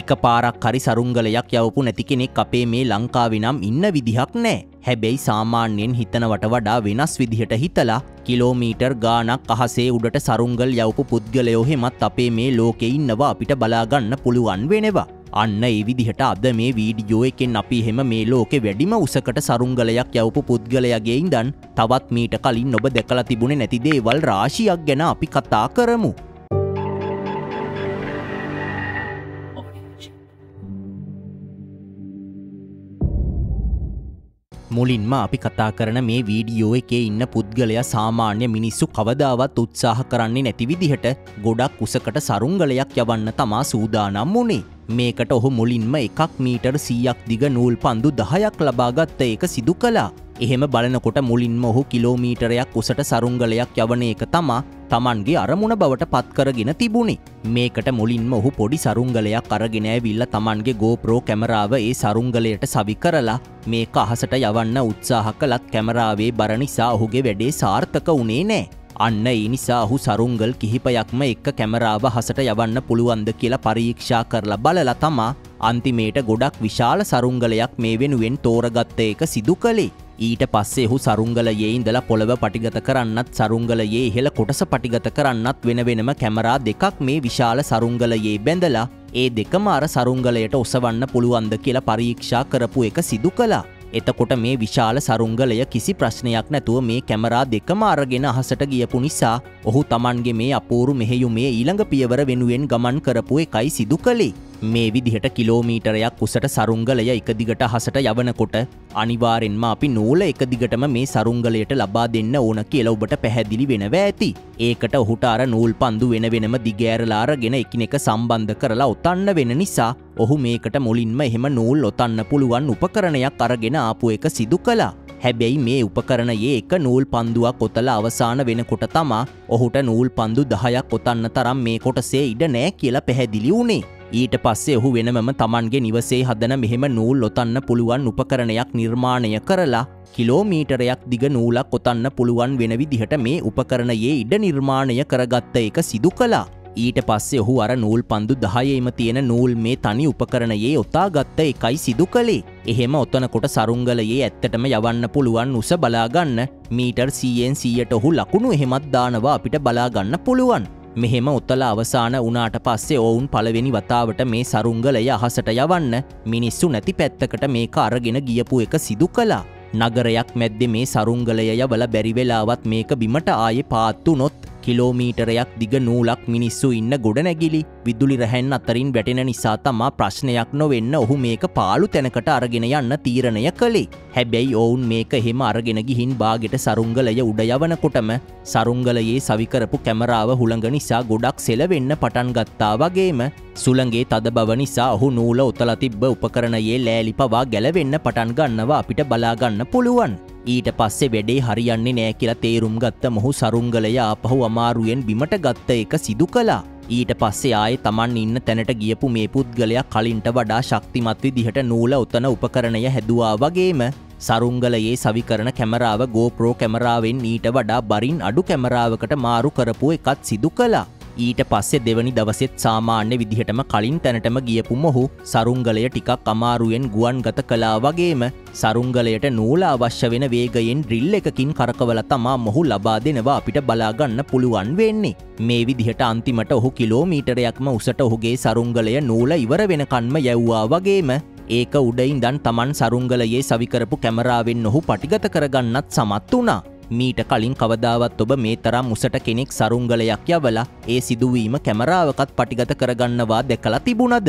එක පාරක් හරි සරුංගලයක් යවපු නැති කෙනෙක් අපේ මේ ලංකාවෙනම් ඉන්න විදිහක් නෑ. හැබැයි සාමාන්‍යයෙන් හිතනවට වඩා වෙනස් විදිහට හිතලා කිලෝමීටර් ගානක් අහසේ උඩට සරුංගල් යවපු පුද්ගලයෝ හෙමත් අපේ මේ ලෝකෙ ඉන්නවා අපිට බලාගන්න පුළුවන් වෙනවා. අන්න ඒ විදිහට අද මේ වීඩියෝ එකෙන් අපි එහෙම මේ ලෝකෙ වැඩිම උසකට සරුංගලයක් යවපු පුද්ගලයගේ ඉඳන් තවත් මීට කලින් ඔබ දැකලා තිබුණේ නැති දේවල් රාශියක් ගැන අපි කතා කරමු. මුලින්ම අපි කතා කරන මේ වීඩියෝ එකේ ඉන්න පුද්ගලයා සාමාන්‍ය මිනිස්සු කවදාවත් උත්සාහ කරන්නේ නැති විදිහට ගොඩක් උසකට සරුංගලයක් යවන්න තමා සූදානම් වුණේ. මේකට ඔහු මුලින්ම එකක් මීටර් සීයක් දිග නූල් පන්දු දහයක් ලබාගත්ත ඒක සිදු කලා. එහෙම බලනකොට මුලින්ම ඔහු කිලෝමීටරයක් උසට සරුංගලයක් යවන එක තමා තමන්ගේ අරමුණ බවට පත්කරගෙන තිබුණේ. මේකට මුලින්ම ඔහු පොඩි සරුංගලයක් අරගෙන ඇවිල්ල තමන්ගේ ගෝප්‍රෝ කැමරාව ඒ සරුංගලයට සවි කරලා මේක අහසට යවන්න උත්සාහ කළත් කැමරාවේ බර නිසා ඔහුගේ වැඩේ සාර්ථක වුණේ නෑ. අන්න ඒ නිසා ඔහු සරුංගල් කිහිපයක්ම එක්ක කැමරාව හසට යවන්න පුළුවන්ද කියලා පරීක්ෂා කරලා බලලා තමා අන්තිමේට ගොඩක් විශාල සරුංගලයක් මේ වෙනුවෙන් තෝරගත්ත එක සිදු කළේ. ඊට පස්සේ ඔහු සරුංගලයේ ඉඳලා පොළව පටිගත කරන්නත් සරුංගලයේ ඉහළ කොටස පටිගත කරන්නත් වෙන වෙනම කැමරා දෙකක් මේ විශාල සරුංගලයේ බැඳලා ඒ දෙකම අර සරුංගලයට ඔසවන්න පුළුවන්ද කියලා පරීක්ෂා කරපු එක සිදු කළා. එතකොට මේ විශාල සරුංගලය කිසි ප්‍රශ්නයක් නැතුව මේ කැමරා දෙකම අරගෙන අහසට ගියපු නිසා ඔහු තමන්ගේ මේ අපූරු මෙහෙයුමේ ඊළඟ පියවර වෙනුවෙන් ගමන් කරපු එකයි සිදු කළේ. මේ විදිහට කිලෝමීටරයක් උසට සරුංගලය එක දිගට හසට යවනකොට අනිවාරෙන්ම අපි නූල එක දිගටම මේ සරුංගලයට ලබා දෙන්න ඕන කියල ඔබට පැහැදිලි වෙනව ඇති. ඒකට ඔහුට අර නූල් පන්දු වෙන වෙනම දිගෑරලාරගෙන එකිනෙක සම්බන්ධ කරලා ඔතන්න වෙන නිසා ඔහු මේකට මුලින්ම එහෙම නූල් ඔතන්න පුළුවන් උපකරණයක් අරගෙන ආපු එක සිදු කලා. හැබැයි මේ උපකරණයේ එක නූල් පන්දුවක් කොතල අවසාන වෙනකොට තමා ඔහුට නූල් පන්දු දහයක් කොතන්න තරම් මේ කොටසේ ඉඩ නෑ කියලා පැහැදිලි වුණේ. ඊට පස්සේ ඔහු වෙනමම තමන්ගේ නිවසේ හදන මෙහෙම නූල් ඔතන්න පුළුවන් උපකරණයක් නිර්මාණය කරලා කිලෝමීටරයක් දිග නූලක් ඔතන්න පුළුවන් වෙන විදිහට මේ උපකරණයේ ඉඩ නිර්මාණය කරගත්ත එක සිදු කලා. ඊට පස්සේ ඔහු අර නූල් පන්දු දහයේම තියෙන නූල් මේ තනි උපකරණයේ ඔතා ගත්ත එකයි සිදු කළේ. එහෙම ඔතනකොට සරුංගලයේ ඇත්තටම යවන්න පුළුවන් උස බලාගන්න මීටර් සීයෙන් සීයට ඔහු ලකුණු එහෙමත් දානවා අපිට බලාගන්න පුළුවන්. මෙහෙම ඔත්තල අවසාන වනාට පස්සේ ඔවුන් පළවෙනි වතාවට මේ සරුංගලය අහසට යවන්න මිනිස්සු නැති පැත්තකට මේක අරගෙන ගියපු එක සිදු කලා. නගරයක් මැද්දෙ මේ සරුංගලය යවල බැරිවෙලාවත් මේක බිමට ආයෙ පාත්තු නොත් කිලෝමීටරයක් දිග නූලක් මිනිස්සු ඉන්න ගොඩනැගිලි විදුලි රැහැන් අතරින් වැටෙන නිසා තමා ප්‍රශ්නයක් නොවෙන්න ඔහු මේක පාලු තැනකට අරගෙන යන්න තීරණය කළේ. හැබැයි ඔවුන් මේක එහෙම අරගෙන ගිහින් බාගෙට සරුංගලය උඩ යවනකොටම සරුංගලයේ සවිකරපු කැමරාව හුළඟ නිසා ගොඩක් සෙලවෙන්න පටන් ගත්තා වගේම සුළගේ තද බව නිසා ඔහු නූල ඔතල තිබ්බ උපකරණයේ ලෑලි පවා ගැලවෙන්න පටන් ගන්නවා අපිට බලාගන්න පුළුවන්. ඊට පස්සේ වැඩේ හරියන්නේ නෑ කියලා තේරුම් ගත්ත මොහු සරුංගලය ආපහු අමාරුවෙන් බිමට ගත්ත එක සිදු කලා. ඊට පස්සේ ආය තමන් ඉන්න තැනට ගියපු මේ පුද්ගලයා කලින්ට වඩා ශක්තිමත් විදිහට නූල උතන උපකරණය හැදවා වගේම සරුංගලයේ සවිකරන කැමරාව ගෝප්‍රෝ කැමරාවෙන් ඊට වඩා බරින් අඩු කැමරාවකට මාරු කරපු එකත් සිදු කලා. ඊට පස්සේ දෙවනි දවසෙත් සාමාන්‍ය විදිහටම කලින් තැනටම ගියපු මොහු සරුංගලය ටිකක් අමාරුවෙන් ගුවන් ගත කලා වගේම සරුංගලයට නූල අවශ්‍ය වෙන වේගයෙන් ඩ්‍රිල් එකකින් කරකවල තමා මොහු ලබා දෙනවා අපිට බලාගන්න පුළුවන් වෙන්නේ. මේ විදිහට අන්තිමට ඔහු කිලෝමීටරයක්ම උසට ඔහුගේ සරුංගලය නූල ඉවර වෙනකන්ම යැව්වා වගේම ඒක උඩයින්දන් තමන් සරුංගලයේ සවිකරපු කැමරාවෙන් ඔහු පටිගත කරගන්නත් සමත් වුණා. මීට කලින් කවදාවත් ඔබ මේ තරම් මුසට කෙනෙක් සරුංගලයක් යවලා ඒ සිදුවීම කැමරාවකත් පටිගත කරගන්නවා දැකලා තිබුණද.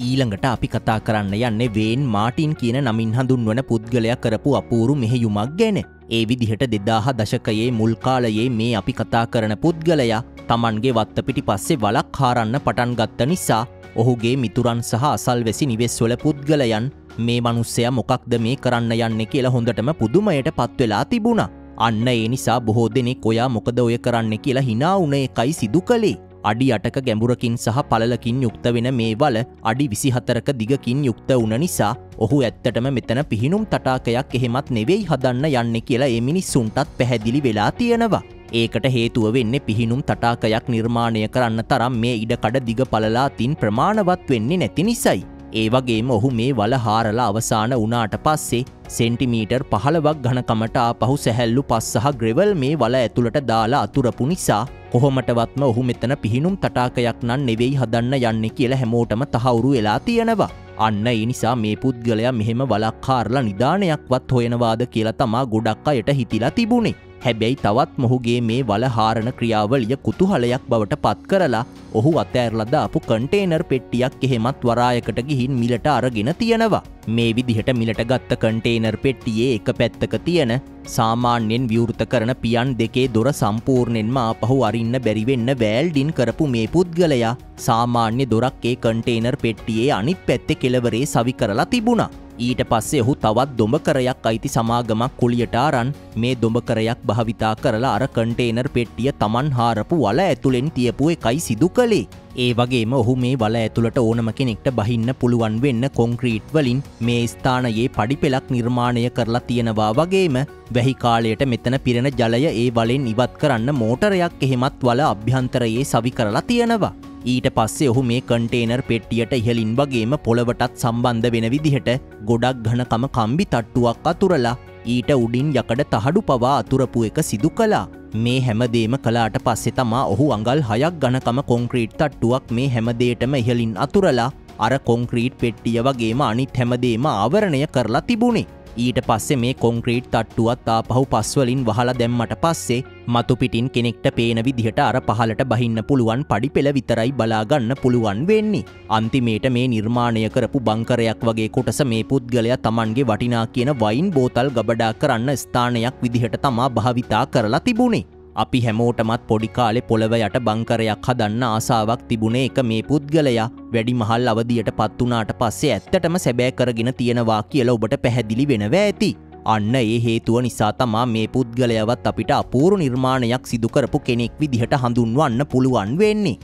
ඊළඟට අපි කතා කරන්න යන්නේ වේන් මාටින් කියන නමින් හඳුන්වන පුද්ගලයක් කරපු අපූරු මෙහෙයුමක් ගැන. ඒ විදිහට දෙදාහ දශකයේ මුල්කාලයේ මේ අපි කතා කරන පුද්ගලයා තමන්ගේ වත්තපිටි පස්සේ වලක් හාරන්න පටන් ගත්ත නිසා ඔහුගේ මිතුරන් සහ අසල්වෙසි නිවෙස්වල පුද්ගලයන් මේ මනුස්සය මොකක්ද මේ කරන්න යන්න කියලා හොඳටම පුදුමයට පත්වෙලා තිබුණා. අන්න ඒ නිසා බොහෝ දෙනෙක් ඔයා මොකද ඔය කරන්න කියලා හිනා උන එකයි සිදු කළේ. අඩි අටක ගැඹුරකින් සහ පලලකින් යුක්ත වෙන මේ වල අඩි විසිහතරක දිගකින් යුක්ත වුණ නිසා ඔහු ඇත්තටම මෙතන පිහිනුම් තටාකයක් එහෙමත් නෙවෙයි හදන්න යන්න කියලා ඒ මිනිස්සුන්ටත් පැහැදිලි වෙලා තියෙනවා. ඒකට හේතුව වෙන්නේ පිහිනුම් තටාකයක් නිර්මාණය කරන්න තරම් මේ ඉඩකඩ දිග පලලාතින් ප්‍රමාණවත් වෙන්නේ නැති නිසයි. ඒවගේම ඔහු මේ වල හාරලා අවසාන වනාට පස්සේ සෙන්ටිමීටර් පහළවක් ගණකමට ආපහු සැහැල්ලු පස්සහ ග්‍රෙවල් මේ වල ඇතුළට දාලා අතුරපු නිසා කොහොමටවත්ම ඔහු මෙතන පිහිනුම් තටාකයක් නන් නෙවෙයි හදන්න යන්න කියලා හැමෝටම තහවුරු වෙලා තියෙනවා. අන්න ඒ නිසා මේ පුද්ගලයා මෙහෙම වලක්කාරලා නිධානයක්වත් හොයනවාද කියලා තමා ගොඩක් අයට හිතිලා තිබුණේ. හැබැයි තවත් මොහුගේ මේ වලහාරණ ක්‍රියාවලිය කුතුහලයක් බවට පත් කරලා ඔහු අතෑරලද අපපු කන්ටේනර් පෙට්ටියක් එහෙමත් වරායකට ගිහින් මිලට අරගෙන තියෙනවා. මේ විදිහට මිලට ගත්ත කන්ටේනර් පෙට්ටියේ එක පැත්තක තියෙන සාමාන්‍යෙන් විවෘත කරන පියන් දෙකේ දොර සම්පූර්ණයෙන්ම ආපහු අරින්න බැරිවෙන්න වෑල්ඩින් කරපු මේ පුද්ගලයා සාමාන්‍ය දොරක් ඒ කන්ටේනර් පෙට්ටියේ අනිත් පැත්තෙ කෙලවරේ සවි කරලා තිබුණා. ඊට පස්සේ ඔහු තවත් දොඹකරයක් අයිති සමාගමක් කුලියට අරන් මේ දොඹකරයක් භාවිතා කරලා අර කන්ටේනර් පෙට්ටිය තමන් හාරපු වල ඇතුළෙන් තියපු එකයි සිදු කළේ. ඒ වගේම ඔහු මේ වල ඇතුළට ඕනම කෙනෙක්ට බහින්න පුළුවන් වෙන්න කොංක්‍රීට් වලින් මේ ස්ථානයේ පඩිපෙලක් නිර්මාණය කරලා තියෙනවා වගේම වැහි කාලයට මෙතන පිරෙන ජලය ඒ වලෙන් ඉවත් කරන්න මෝටරයක් එහෙමත් වල අභ්‍යන්තරයේ සවි කරලා තියෙනවා. ඊට පස්සේ ඔහු මේ කන්ටේනර් පෙට්ටියට ඉහලින් වගේම පොළවටත් සම්බන්ධ වෙන විදිහට ගොඩක් ගණකම කම්බි තට්ටුවක් අතුරලා ඊට උඩින් යකඩ තහඩු පවා අතුරපු එක සිදු කලා. මේ හැමදේම කලාට පස්සෙ තමා ඔහු අඟල් හයක් ගණකම කොංක්‍රීට් තට්ටුවක් මේ හැමදේටම ඉහලින් අතුරලා අර කොංක්‍රීට් පෙට්ටිය වගේම අනිත් හැමදේම ආවරණය කරලා තිබුණේ. ඊට පස්සේ මේ කොංක්‍රීට් තට්ටුවත් ආපහු පස්වලින් වහලා දැම්මට පස්සේ මතු පිටින් කෙනෙක්ට පේන විදිහට අර පහලට බහින්න පුළුවන් පඩි පෙළ විතරයි බලාගන්න පුළුවන් වෙන්නේ. අන්තිමේට මේ නිර්මාණය කරපු බංකරයක් වගේ කොටස මේ පුද්ගලයා තමන්ගේ වටිනා කියන වයින් බෝතල් ගබඩා කරන්න ස්ථානයක් විදිහට තමා භාවිතා කරලා තිබුණේ. අපි හැමෝටමත් පොඩිකාලෙ පොළව යට බංකරයක් හදන්න ආසාාවක් තිබුණේ එක මේ පුද්ගලයා වැඩි මහල් අවදියට පත්වනාට පස්සේ ඇත්තටම සැබෑ කරගෙන තියෙනවා කියල ඔබට පැහැදිලි වෙනව ඇති. අන්න ඒ හේතුව නිසා තමා මේ පුද්ගලයවත් අපිට අපූරු නිර්මාණයක් සිදුකරපු කෙනෙක් විදිහට හඳුන්වන්න පුළුවන් වෙන්නේ.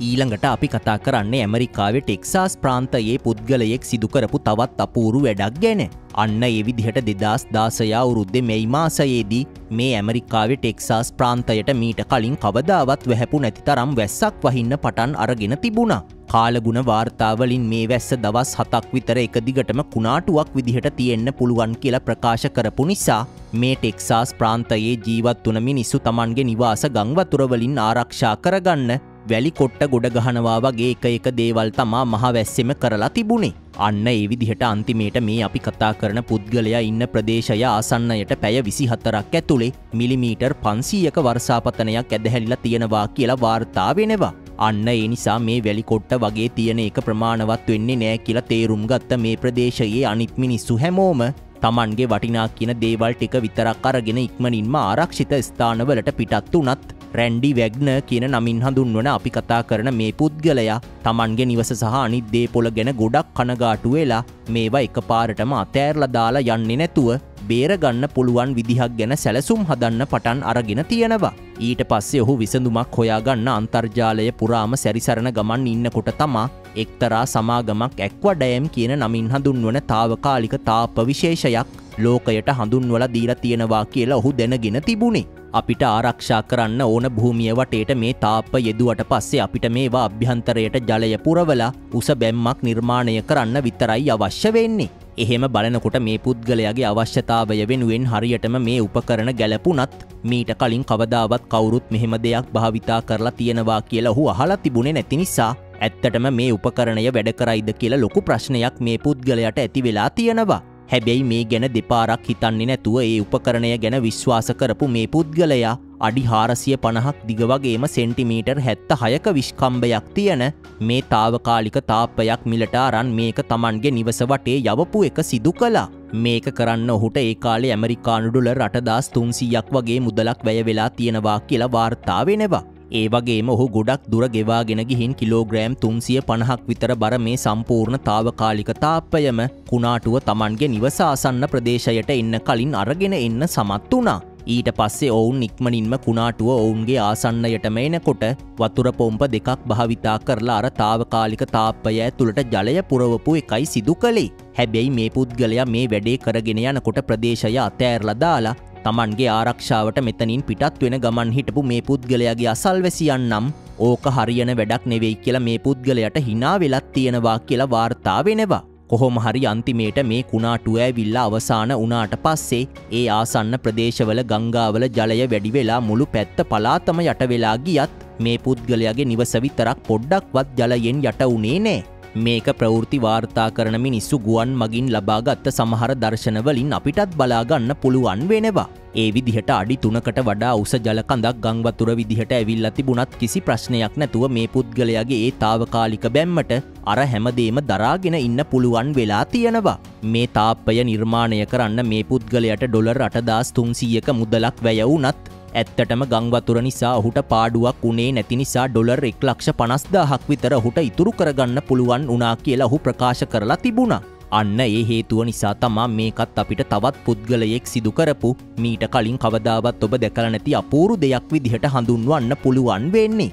ඊළඟට අපි කතා කරන්නේ ඇමරිකාවේ ටෙක්සාස් ප්‍රාන්තයේ පුද්ගලයෙක් සිදුකරපු තවත් අපූරු වැඩක් ගැන. අන්න ඒ විදිහට දෙදස් දාසයා වුරුද්දෙ මෙයි මාසයේදී මේ ඇමරිකාවේ ටෙක්සාස් ප්‍රාන්තයට මීට කලින් කවදාවත් වැහැපු නැති තරම් වැස්සක් වහින්න පටන් අරගෙන තිබුණා. කාලගුණ වාර්තාවලින් මේ වැස්ස දවස් හතක් විතර එක දිගටම කුණාටුවක් විදිහට තියෙන්න පුළුවන් කියලා ප්‍රකාශ කරපු නිසා මේ ටෙක්සාස් ප්‍රාන්තයේ ජීවත් වන මිනිස්සු තමන්ගේ නිවාස ගංවතුරවලින් ආරක්ෂා කරගන්න වැලි කොට්ට ගොඩ ගහනවා වගේ එක එක දේවල් තමා මහවැස්සෙම කරලා තිබුණේ. අන්න ඒ විදිහට අන්තිමේට මේ අපි කතා කරන පුද්ගලයා ඉන්න ප්‍රදේශය ආසන්නයට පැය විසි හතරක් ඇතුළේ මිලිමීටර් පන්සීයක වර්සාපතනයක් ඇදහැල්ලා තියෙනවා කියලා වාර්තා වෙනවා. අන්න ඒ නිසා මේ වැලිකොට්ට වගේ තියෙන එක ප්‍රමාණවත් වෙන්නේ නෑ කියලා තේරුම් ගත්ත මේ ප්‍රදේශයේ අනිත් මිනිස්සු හැමෝම තමන්ගේ වටිනා කියන දේවල් ටික විතරක් අරගෙන ඉක්මනින්ම ආරක්ෂිත ස්ථානවලට පිටත් වනත් රැන්ඩි වැග්න කියන නමින් හඳුන්වන අපි කතා කරන මේ පුද්ගලයා තමන්ගේ නිවස සහ අනිත් දේපොල ගැන ගොඩක් කනගාටු වෙලා මේවා එක පාරටම අතෑර්ල දාලා යන්නේ නැතුව බේරගන්න පුළුවන් විදිහක් ගැන සැලසුම් හදන්න පටන් අරගෙන තියෙනවා. ඊට පස්සේ ඔහු විසඳුමක් හොයාගන්න අන්තර්ජාලය පුරාම සැරිසරණ ගමන් ඉන්නකොට තමා එක්තරා සමාගමක් ඇක්වඩයම් කියන නමින් හඳුන්වන තාවකාලික තාප විශේෂයක් ලෝකයට හඳුන්වල දීලා තියෙනවා කියලා ඔහු දැනගෙන තිබුණේ. අපිට ආරක්ෂා කරන්න ඕන භූමිය වටේට මේ තාප්ප යෙදුවට පස්සේ අපිට මේවා අභ්‍යන්තරයට ජලය පුරවලා උස බැම්මක් නිර්මාණය කරන්න විතරයි අවශ්‍ය වෙන්නේ. එහෙම බලනකොට මේ පුද්ගලයාගේ අවශ්‍යතාවය වෙනුවෙන් හරියටම මේ උපකරන ගැලපුනත් මීට කලින් කවදාවත් කවුරුත් මෙහෙම දෙයක් භාවිතා කරලා තියෙනවා කියලා ඔහු අහලා තිබුණේ නැති නිසා ඇත්තටම මේ උපකරණය වැඩ කරයිද කියලා ලොකු ප්‍රශ්නයක් මේ පුද්ගලයට ඇති වෙලා තියෙනවා. හැබැයි මේ ගැන දෙපාරක් හිතන්නේ නැතුව ඒ උපකරණය ගැන විශ්වාස කරපු මේ පුද්ගලයා අඩි හාරසිය පණහක් දිගවගේම සෙන්ටිමීටර් හැත්ත හයක විශ්කම්භයක් තියෙන මේ තාවකාලික තාප්පයක් මිලට අරන් මේක තමන්ගේ නිවස වටේ යවපු එක සිදු කලා. මේක කරන්න ඔහුට ඒ කාලේ ඇමරිකානුඩුල රටදස් තුන්සීයක් වගේ මුදලක් වැය වෙලා තියෙනවා කියලා වාර්තා වෙනවා. ඒ වගේම ඔහු ගොඩක් දුර ගෙවාගෙන ගිහින් කිලෝග්‍රෑම් තුන්සිය පණහක් විතර බර මේ සම්පූර්ණ තාවකාලික තාප්පයම කුණාටුව තමන්ගේ නිවසාසන්න ප්‍රදේශයට එන්න කලින් අරගෙන එන්න සමත් වනා. ඊට පස්සේ ඔවුන් ඉක්මනින්ම කුණාටුව ඔවුන්ගේ ආසන්නයටම එනකොට වතුර පොම්ප දෙකක් භාවිතා කරලා අර තාවකාලික තාප්පය ඇතුළට ජලය පුරවපු එකයි සිදු කළේ. හැබැයි මේ පුද්ගලයා මේ වැඩේ කරගෙන යනකොට ප්‍රදේශය අතෑරලා දාලා තමන්ගේ ආරක්ෂාවට මෙතනින් පිටත් වෙන ගමන් හිටපු මේ පුද්ගලයාගේ අසල්වැසියන් නම් ඕක හරියන වැඩක් නෙවෙයි කියලා මේ පුද්ගලයට හිනා වෙලත් තියෙනවා කියලා වාර්තා වෙනවා. කොහොම හරි අන්තිමේට මේ කුණාටුව ඇවිල්ල අවසාන වනාට පස්සේ ඒ ආසන්න ප්‍රදේශවල ගංගාවල ජලය වැඩි වෙලා මුළු පැත්ත පලාතම යට වෙලා ගියත් මේ පුද්ගලයාගේ නිවසවිතරක් පොඩ්ඩක්වත් ජලයෙන් යට වනේ නෑ. මේක ප්‍රවෘති වාර්තා කරන මිනිස්සු ගුවන් මගින් ලබාගත්ත සමහර දර්ශනවලින් අපිටත් බලාගන්න පුළුවන් වෙනවා. ඒ විදිහට අඩි තුනකට වඩා උස ජලකඳක් ගංවතුර විදිහට ඇවිල්ල තිබුණත් කිසි ප්‍රශ්නයක් නැතුව මේ පුද්ගලයාගේ ඒ තාවකාලික බැම්මට අර හැමදේම දරාගෙන ඉන්න පුළුවන් වෙලා තියෙනවා. මේ තාප්පය නිර්මාණය කරන්න මේ පුද්ගලයට ඩොලර් අටදස් තුන්සීයක මුදලක් වැයවුනත් ඇත්තටම ගංවතුර නිසා ඔහුට පාඩුවක් උනේ නැති නිසා ඩොලර් එක් ලක්ෂ පනස්දාහක් විතර ඔහුට ඉතුරු කරගන්න පුළුවන් උනා කියලා ඔහු ප්‍රකාශ කරලා තිබුණා. අන්න ඒ හේතුව නිසා තමා මේකත් අපිට තවත් පුද්ගලයෙක් සිදු කරපු මීට කලින් කවදාවත් ඔබ දැකල නැති අපූරු දෙයක් විදිහට හඳුන්වන්න පුළුවන් වෙන්නේ.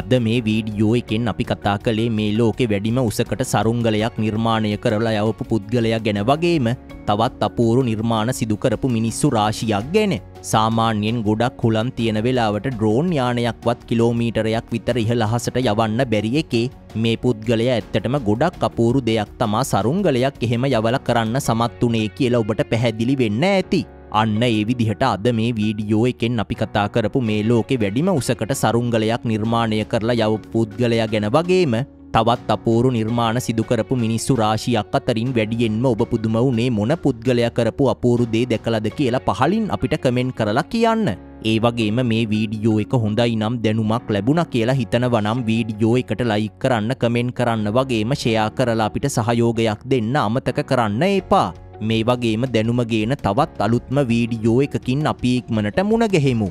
අද මේ වීඩියෝ එකෙන් අපි කතා කළේ මේ ලෝකෙ වැඩිම උසකට සරුංගලයක් නිර්මාණය කරලා යවපු පුද්ගලයා ගැන වගේම තවත් අපූරු නිර්මාණ සිදුකරපු මිනිස්සු රාශියක් ගැන. සාමාන්‍යයෙන් ගොඩක් හුලන් තියෙන වෙලාවට ඩ්‍රෝන් යානයක්වත් කිලෝමීටරයක් විතර ඉහළහසට යවන්න බැරි එකේ මේ පුද්ගලය ඇත්තටම ගොඩක් අපූරු දෙයක් තමා සරුංගලයක් එහෙම යවල කරන්න සමත්තුනේ කියලා ඔබට පැහැදිලි වෙන්න ඇති. අන්න ඒ විදිහට අද මේ වීඩියෝ එකෙන් අපි කතා කරපු මේ ලෝකෙ වැඩිම උසකට සරුංගලයක් නිර්මාණය කරලා යව පුද්ගලයා ගැන වගේම තවත් අපූරු නිර්මාණ සිදුකරපු මිනිස්සු රාශියක් අතරින් වැඩියෙන්ම ඔබ පුදුම වුණේ මොන පුද්ගලයා කරපු අපූරු දේ දැකලද කියලා පහලින් අපිට කමෙන්ට් කරලා කියන්න. ඒ වගේම මේ වීඩියෝ එක හොඳයි නම් දැනුමක් ලැබුණ කියලා හිතනවනම් වීඩියෝ එකට ලයික් කරන්න කමෙන්ට් කරන්න වගේම ෂෙයා කරලා අපිට සහයෝගයක් දෙන්න අමතක කරන්න එපා. මේ වගේම දැනුමගේන තවත් අලුත්ම වීඩියෝ එකකින් අපි ඉක්මනට මුණගැහෙමු.